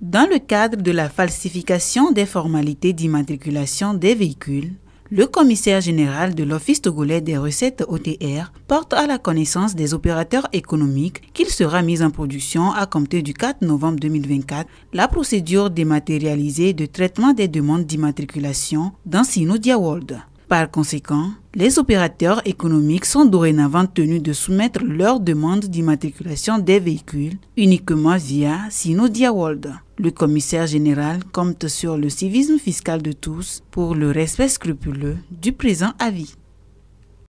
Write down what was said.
Dans le cadre de la falsification des formalités d'immatriculation des véhicules, le commissaire général de l'Office togolais des recettes OTR porte à la connaissance des opérateurs économiques qu'il sera mis en production à compter du 4 novembre 2024 la procédure dématérialisée de traitement des demandes d'immatriculation dans Sinodia World. Par conséquent, les opérateurs économiques sont dorénavant tenus de soumettre leurs demandes d'immatriculation des véhicules uniquement via Sinodia World. Le commissaire général compte sur le civisme fiscal de tous pour le respect scrupuleux du présent avis.